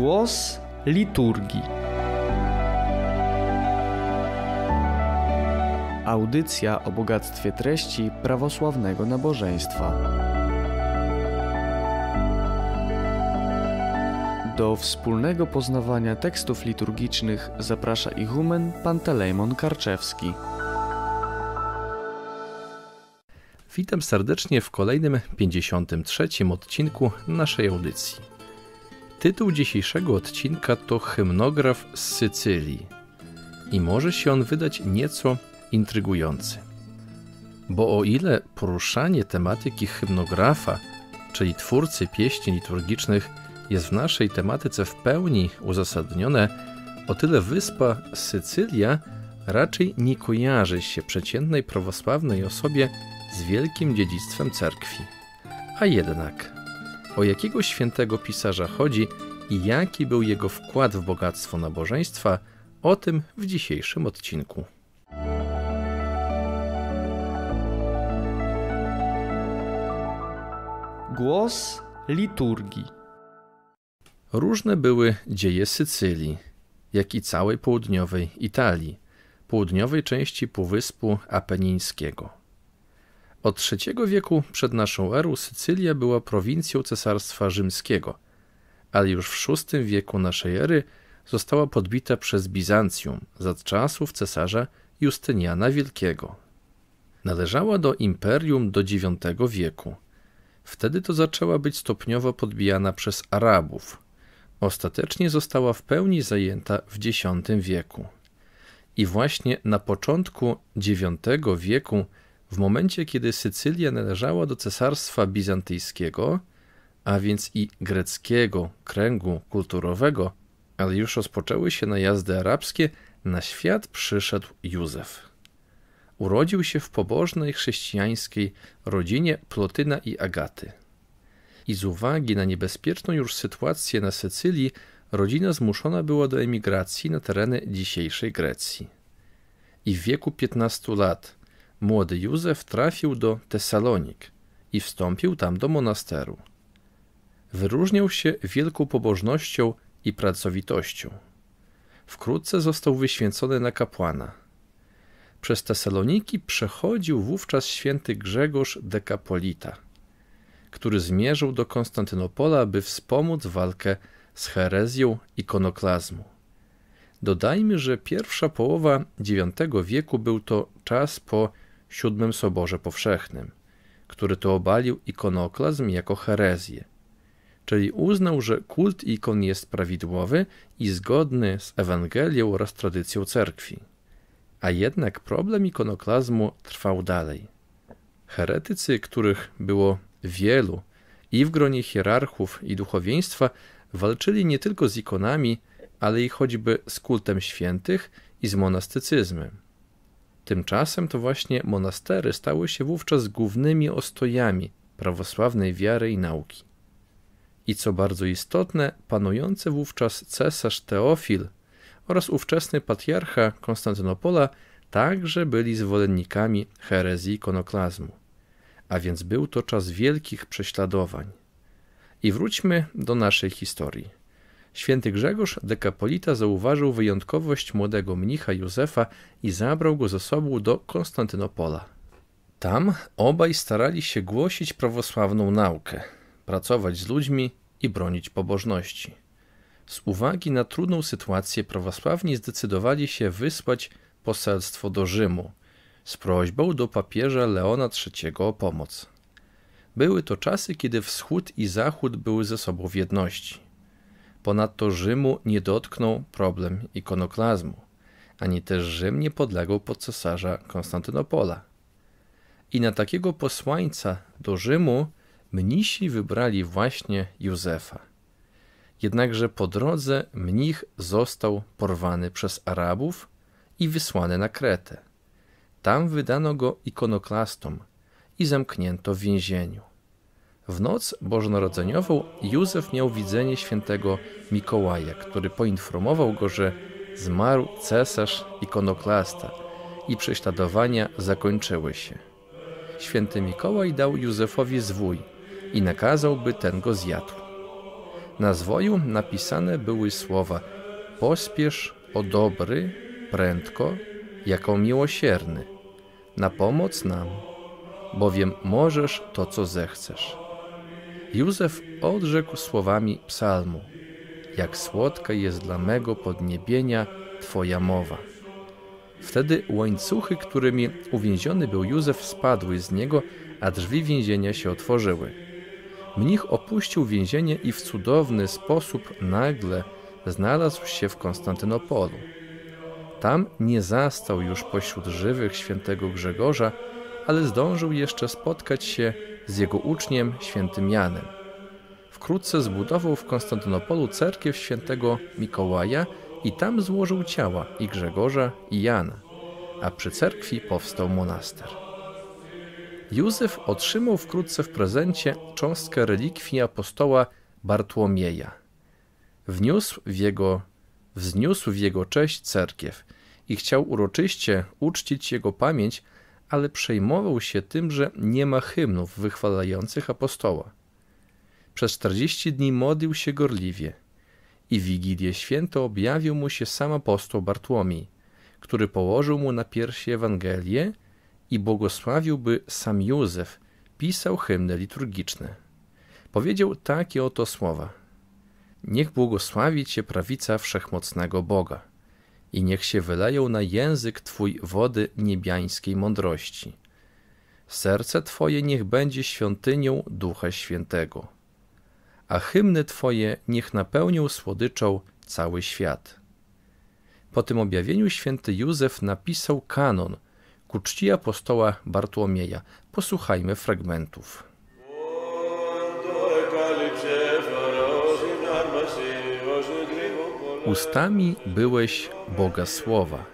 Głos liturgii. Audycja o bogactwie treści prawosławnego nabożeństwa. Do wspólnego poznawania tekstów liturgicznych zaprasza ichumen Pantelejmon Karczewski. Witam serdecznie w kolejnym 53 odcinku naszej audycji. Tytuł dzisiejszego odcinka to Hymnograf z Sycylii i może się on wydać nieco intrygujący. Bo o ile poruszanie tematyki hymnografa, czyli twórcy pieśni liturgicznych, jest w naszej tematyce w pełni uzasadnione, o tyle wyspa Sycylia raczej nie kojarzy się przeciętnej prawosławnej osobie z wielkim dziedzictwem cerkwi. A jednak, o jakiego świętego pisarza chodzi i jaki był jego wkład w bogactwo nabożeństwa, o tym w dzisiejszym odcinku. Głos liturgii. Różne były dzieje Sycylii, jak i całej południowej Italii, południowej części Półwyspu Apenińskiego. Od III wieku przed naszą erą Sycylia była prowincją Cesarstwa Rzymskiego, ale już w VI wieku naszej ery została podbita przez Bizancjum za czasów cesarza Justyniana Wielkiego. Należała do imperium do IX wieku. Wtedy to zaczęła być stopniowo podbijana przez Arabów. Ostatecznie została w pełni zajęta w X wieku. I właśnie na początku IX wieku w momencie, kiedy Sycylia należała do cesarstwa bizantyjskiego, a więc i greckiego kręgu kulturowego, ale już rozpoczęły się najazdy arabskie, na świat przyszedł Józef. Urodził się w pobożnej chrześcijańskiej rodzinie Plotyna i Agaty. I z uwagi na niebezpieczną już sytuację na Sycylii, rodzina zmuszona była do emigracji na tereny dzisiejszej Grecji. I w wieku 15 lat młody Józef trafił do Tesalonik i wstąpił tam do monasteru. Wyróżniał się wielką pobożnością i pracowitością. Wkrótce został wyświęcony na kapłana. Przez Tesaloniki przechodził wówczas święty Grzegorz Dekapolita, który zmierzył do Konstantynopola, by wspomóc walkę z herezją ikonoklazmu. Dodajmy, że pierwsza połowa IX wieku był to czas po siódmym Soborze Powszechnym, który to obalił ikonoklazm jako herezję, czyli uznał, że kult ikon jest prawidłowy i zgodny z Ewangelią oraz tradycją cerkwi. A jednak problem ikonoklazmu trwał dalej. Heretycy, których było wielu i w gronie hierarchów i duchowieństwa, walczyli nie tylko z ikonami, ale i choćby z kultem świętych i z monastycyzmem. Tymczasem to właśnie monastery stały się wówczas głównymi ostojami prawosławnej wiary i nauki. I co bardzo istotne, panujący wówczas cesarz Teofil oraz ówczesny patriarcha Konstantynopola także byli zwolennikami herezji ikonoklazmu, a więc był to czas wielkich prześladowań. I wróćmy do naszej historii. Święty Grzegorz Dekapolita zauważył wyjątkowość młodego mnicha Józefa i zabrał go ze sobą do Konstantynopola. Tam obaj starali się głosić prawosławną naukę, pracować z ludźmi i bronić pobożności. Z uwagi na trudną sytuację prawosławni zdecydowali się wysłać poselstwo do Rzymu z prośbą do papieża Leona III o pomoc. Były to czasy, kiedy wschód i zachód były ze sobą w jedności. Ponadto Rzymu nie dotknął problem ikonoklazmu, ani też Rzym nie podlegał pod cesarza Konstantynopola. I na takiego posłańca do Rzymu mnisi wybrali właśnie Józefa. Jednakże po drodze mnich został porwany przez Arabów i wysłany na Kretę. Tam wydano go ikonoklastom i zamknięto w więzieniu. W noc bożonarodzeniową Józef miał widzenie świętego Mikołaja, który poinformował go, że zmarł cesarz ikonoklasta i prześladowania zakończyły się. Święty Mikołaj dał Józefowi zwój i nakazał, by ten go zjadł. Na zwoju napisane były słowa Pospiesz o dobry, prędko, jako miłosierny, na pomoc nam, bowiem możesz to, co zechcesz. Józef odrzekł słowami psalmu Jak słodka jest dla mego podniebienia Twoja mowa. Wtedy łańcuchy, którymi uwięziony był Józef, spadły z niego, a drzwi więzienia się otworzyły. Mnich opuścił więzienie i w cudowny sposób nagle znalazł się w Konstantynopolu. Tam nie zastał już pośród żywych świętego Grzegorza, ale zdążył jeszcze spotkać się z jego uczniem świętym Janem. Wkrótce zbudował w Konstantynopolu cerkiew świętego Mikołaja i tam złożył ciała i Grzegorza i Jana, a przy cerkwi powstał monaster. Józef otrzymał wkrótce w prezencie cząstkę relikwii apostoła Bartłomieja. Wniósł w jego, wzniósł w jego cześć cerkiew i chciał uroczyście uczcić jego pamięć, ale przejmował się tym, że nie ma hymnów wychwalających apostoła. Przez czterdzieści dni modlił się gorliwie i w Wigilię Święto objawił mu się sam apostoł Bartłomiej, który położył mu na piersi Ewangelię i błogosławił, by sam Józef pisał hymny liturgiczne. Powiedział takie oto słowa. Niech błogosławi Cię prawica wszechmocnego Boga i niech się wyleją na język Twój wody niebiańskiej mądrości. Serce Twoje niech będzie świątynią Ducha Świętego, a hymny Twoje niech napełnią słodyczą cały świat. Po tym objawieniu święty Józef napisał kanon ku czci apostoła Bartłomieja. Posłuchajmy fragmentów. Ustami byłeś Boga Słowa.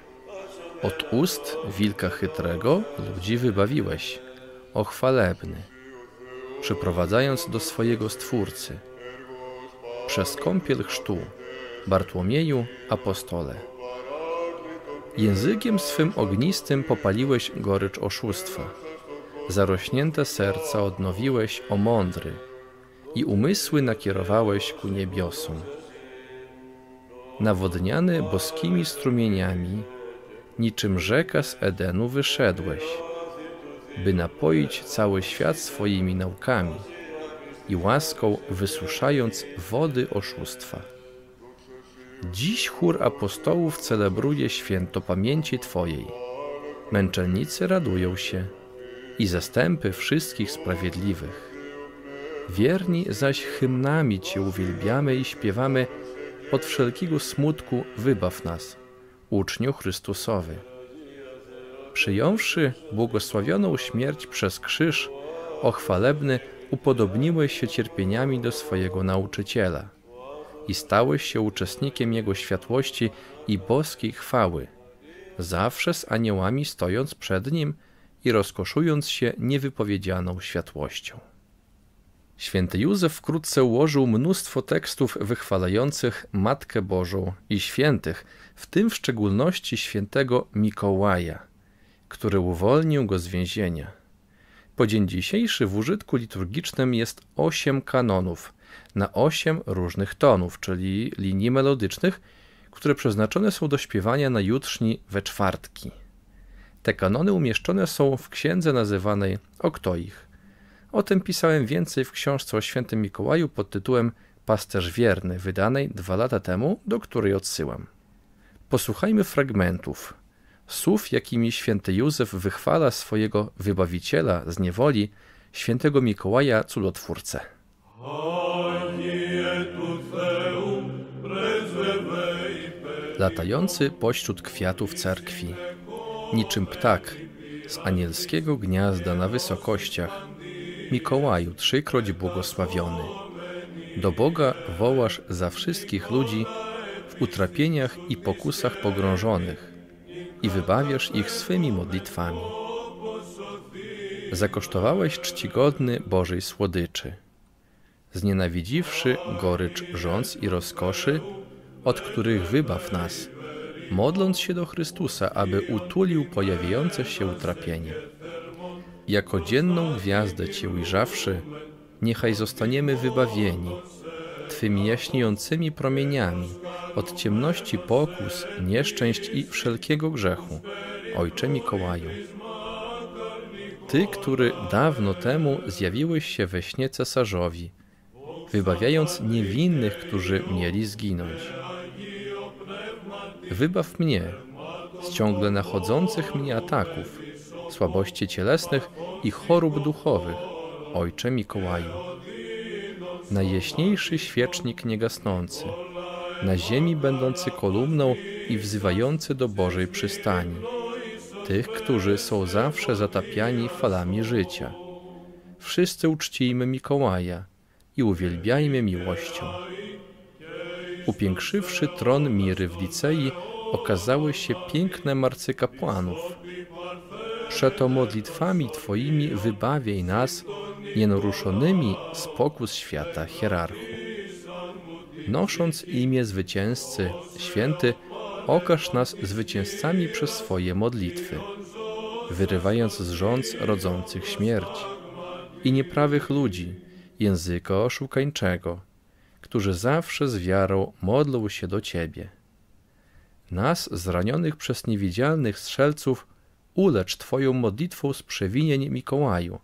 Od ust wilka chytrego ludzi wybawiłeś, o chwalebny, przyprowadzając do swojego Stwórcy. Przez kąpiel chrztu, Bartłomieju apostole. Językiem swym ognistym popaliłeś gorycz oszustwa. Zarośnięte serca odnowiłeś o mądry i umysły nakierowałeś ku niebiosom nawodniany boskimi strumieniami, niczym rzeka z Edenu wyszedłeś, by napoić cały świat swoimi naukami i łaską wysuszając wody oszustwa. Dziś chór apostołów celebruje święto pamięci Twojej. Męczennicy radują się i zastępy wszystkich sprawiedliwych. Wierni zaś hymnami Cię uwielbiamy i śpiewamy od wszelkiego smutku wybaw nas, uczniu Chrystusowy. Przyjąwszy błogosławioną śmierć przez krzyż, o chwalebny upodobniłeś się cierpieniami do swojego nauczyciela i stałeś się uczestnikiem Jego światłości i boskiej chwały, zawsze z aniołami stojąc przed Nim i rozkoszując się niewypowiedzianą światłością. Święty Józef wkrótce ułożył mnóstwo tekstów wychwalających Matkę Bożą i świętych, w tym w szczególności świętego Mikołaja, który uwolnił go z więzienia. Po dzień dzisiejszy w użytku liturgicznym jest osiem kanonów na osiem różnych tonów, czyli linii melodycznych, które przeznaczone są do śpiewania na jutrzni we czwartki. Te kanony umieszczone są w księdze nazywanej Oktoich. O tym pisałem więcej w książce o świętym Mikołaju pod tytułem Pasterz Wierny, wydanej dwa lata temu, do której odsyłam. Posłuchajmy fragmentów. Słów, jakimi święty Józef wychwala swojego wybawiciela z niewoli, świętego Mikołaja cudotwórcę. Latający pośród kwiatów cerkwi, niczym ptak z anielskiego gniazda na wysokościach, Mikołaju, trzykroć błogosławiony. Do Boga wołasz za wszystkich ludzi w utrapieniach i pokusach pogrążonych i wybawiasz ich swymi modlitwami. Zakosztowałeś czcigodny Bożej słodyczy. Znienawidziwszy gorycz rządz i rozkoszy, od których wybaw nas, modląc się do Chrystusa, aby utulił pojawiające się utrapienie. Jako dzienną gwiazdę Cię ujrzawszy, niechaj zostaniemy wybawieni Twymi jaśniejącymi promieniami, od ciemności pokus, nieszczęść i wszelkiego grzechu, Ojcze Mikołaju. Ty, który dawno temu zjawiłeś się we śnie cesarzowi, wybawiając niewinnych, którzy mieli zginąć. Wybaw mnie z ciągle nachodzących mnie ataków, słabości cielesnych i chorób duchowych, Ojcze Mikołaju. Najjaśniejszy świecznik niegasnący, na ziemi będący kolumną i wzywający do Bożej przystani, tych, którzy są zawsze zatapiani falami życia. Wszyscy uczcijmy Mikołaja i uwielbiajmy miłością. Upiększywszy tron Miry w Licei, okazały się piękne marcykapłanów. Przeto modlitwami Twoimi wybawiaj nas, nienaruszonymi z pokus świata hierarchu. Nosząc imię zwycięzcy, święty, okaż nas zwycięzcami przez swoje modlitwy, wyrywając z rząd rodzących śmierć i nieprawych ludzi, języka oszukańczego, którzy zawsze z wiarą modlą się do Ciebie. Nas, zranionych przez niewidzialnych strzelców, ulecz Twoją modlitwą z przewinień Mikołaju,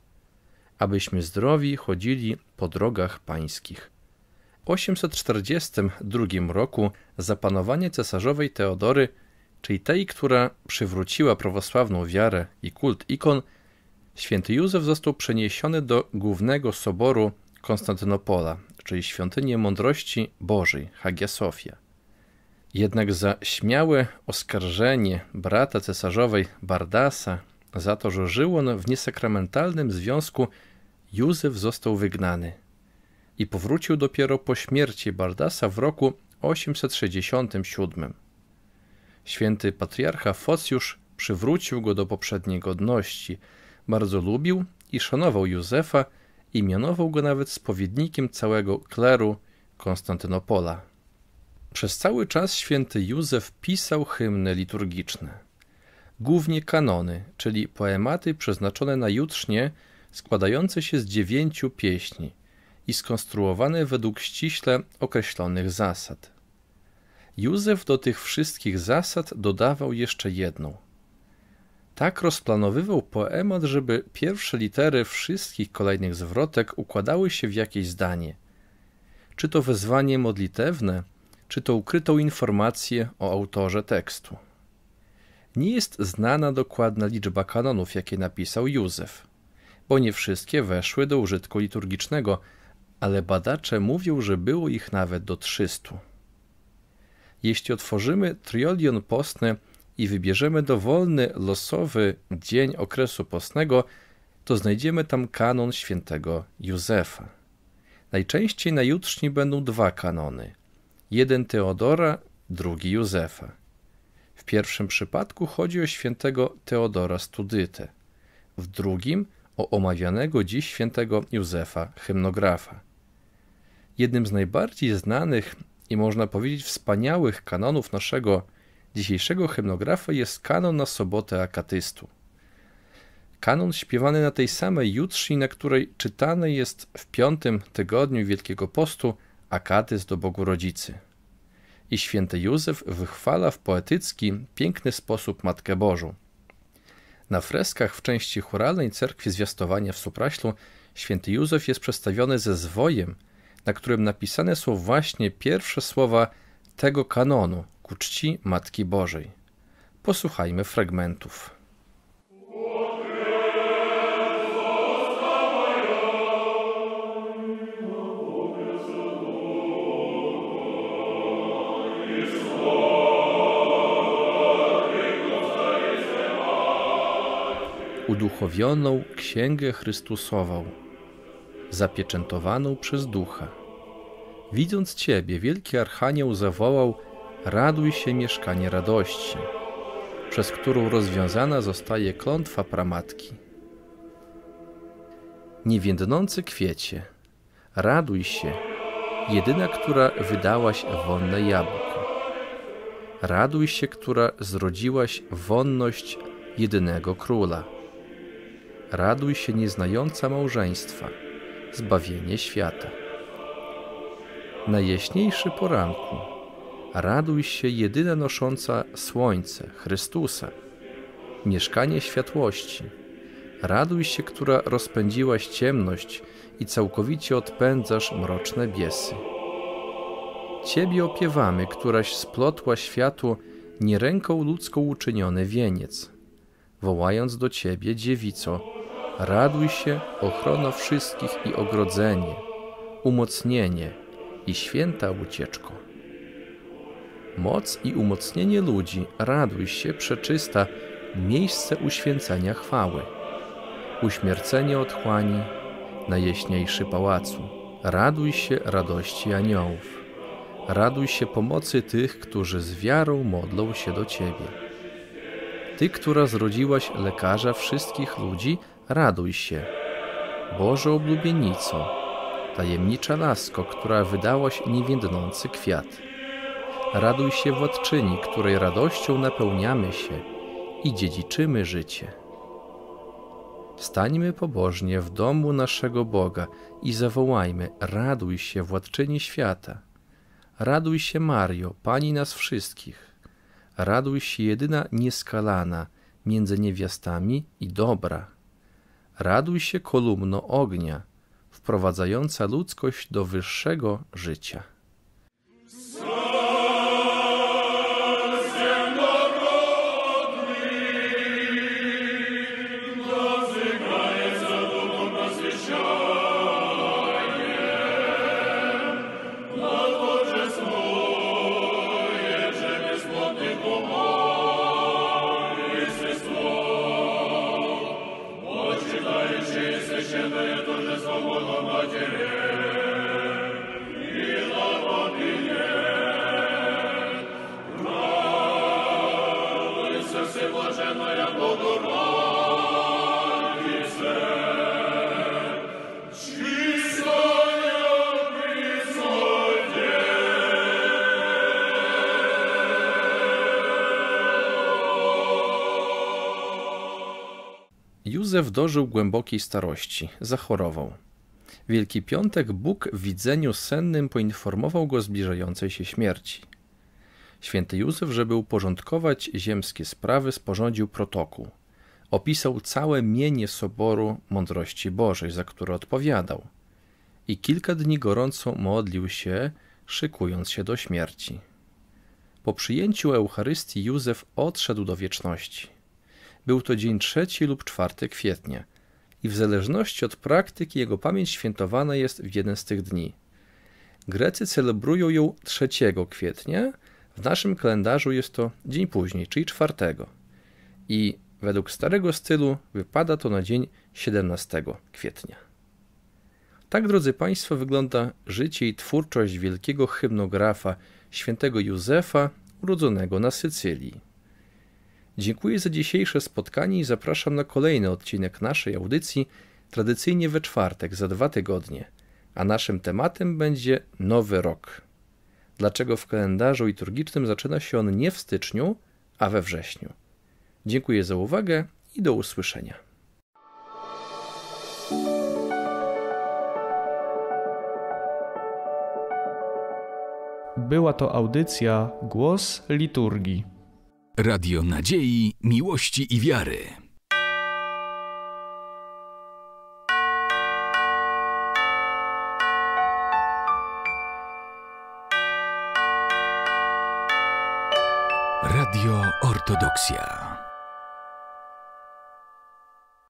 abyśmy zdrowi chodzili po drogach pańskich. W 842 roku za panowanie cesarzowej Teodory, czyli tej, która przywróciła prawosławną wiarę i kult ikon, święty Józef został przeniesiony do głównego soboru Konstantynopola, czyli świątynię mądrości Bożej, Hagia Sofia. Jednak za śmiałe oskarżenie brata cesarzowej Bardasa za to, że żył on w niesakramentalnym związku, Józef został wygnany i powrócił dopiero po śmierci Bardasa w roku 867. Święty patriarcha Focjusz przywrócił go do poprzedniej godności, bardzo lubił i szanował Józefa i mianował go nawet spowiednikiem całego kleru Konstantynopola. Przez cały czas święty Józef pisał hymny liturgiczne. Głównie kanony, czyli poematy przeznaczone na jutrznie, składające się z dziewięciu pieśni i skonstruowane według ściśle określonych zasad. Józef do tych wszystkich zasad dodawał jeszcze jedną. Tak rozplanowywał poemat, żeby pierwsze litery wszystkich kolejnych zwrotek układały się w jakieś zdanie. Czy to wezwanie modlitewne, czy to ukrytą informację o autorze tekstu. Nie jest znana dokładna liczba kanonów, jakie napisał Józef, bo nie wszystkie weszły do użytku liturgicznego, ale badacze mówią, że było ich nawet do 300. Jeśli otworzymy triolion postny i wybierzemy dowolny, losowy dzień okresu postnego, to znajdziemy tam kanon świętego Józefa. Najczęściej na jutrzni będą dwa kanony. Jeden Teodora, drugi Józefa. W pierwszym przypadku chodzi o świętego Teodora Studytę, w drugim o omawianego dziś świętego Józefa hymnografa. Jednym z najbardziej znanych i można powiedzieć wspaniałych kanonów naszego dzisiejszego hymnografa jest kanon na sobotę akatystu. Kanon śpiewany na tej samej jutrzni, na której czytany jest w piątym tygodniu Wielkiego Postu akatyst do Bogu Rodzicy. I święty Józef wychwala w poetycki, piękny sposób Matkę Bożą. Na freskach w części choralnej cerkwi Zwiastowania w Supraślu święty Józef jest przedstawiony ze zwojem, na którym napisane są właśnie pierwsze słowa tego kanonu ku czci Matki Bożej. Posłuchajmy fragmentów. Uduchowioną Księgę Chrystusową zapieczętowaną przez Ducha. Widząc Ciebie, wielki Archanioł zawołał: Raduj się, mieszkanie radości, przez którą rozwiązana zostaje klątwa pramatki. Niewiędnący kwiecie, raduj się, jedyna, która wydałaś wonne jabłko. Raduj się, która zrodziłaś wonność jedynego króla. Raduj się, nieznająca małżeństwa zbawienie świata. najjaśniejszy poranku. Raduj się jedyna nosząca słońce, Chrystusa, mieszkanie światłości. Raduj się, która rozpędziłaś ciemność i całkowicie odpędzasz mroczne biesy. Ciebie opiewamy, któraś splotła światło nie ręką ludzką uczyniony wieniec. Wołając do Ciebie, dziewico, raduj się, ochrono wszystkich i ogrodzenie, umocnienie i święta ucieczko. Moc i umocnienie ludzi, raduj się, przeczysta, miejsce uświęcenia chwały. Uśmiercenie otchłani, najjaśniejszy pałacu. Raduj się radości aniołów. Raduj się pomocy tych, którzy z wiarą modlą się do Ciebie. Ty, która zrodziłaś lekarza wszystkich ludzi, raduj się. Boże oblubienico, tajemnicza lasko, która wydałaś niewiędnący kwiat. Raduj się władczyni, której radością napełniamy się i dziedziczymy życie. Stańmy pobożnie w domu naszego Boga i zawołajmy: Raduj się, władczyni świata. Raduj się, Mario, pani nas wszystkich. Raduj się, jedyna nieskalana między niewiastami i dobra. Raduj się, kolumno ognia, wprowadzająca ludzkość do wyższego życia. Józef dożył głębokiej starości, zachorował. Wielki Piątek Bóg w widzeniu sennym poinformował go o zbliżającej się śmierci. Święty Józef, żeby uporządkować ziemskie sprawy, sporządził protokół. Opisał całe mienie Soboru Mądrości Bożej, za które odpowiadał. I kilka dni gorąco modlił się, szykując się do śmierci. Po przyjęciu Eucharystii Józef odszedł do wieczności. Był to dzień trzeci lub czwarty kwietnia i w zależności od praktyki jego pamięć świętowana jest w jeden z tych dni. Grecy celebrują ją 3 kwietnia, w naszym kalendarzu jest to dzień później, czyli 4. I według starego stylu wypada to na dzień 17 kwietnia. Tak, drodzy Państwo, wygląda życie i twórczość wielkiego hymnografa świętego Józefa, urodzonego na Sycylii. Dziękuję za dzisiejsze spotkanie i zapraszam na kolejny odcinek naszej audycji, tradycyjnie we czwartek, za dwa tygodnie. A naszym tematem będzie Nowy Rok. Dlaczego w kalendarzu liturgicznym zaczyna się on nie w styczniu, a we wrześniu? Dziękuję za uwagę i do usłyszenia. Była to audycja Głos Liturgii. Radio Nadziei, Miłości i Wiary. Radio Ortodoksja.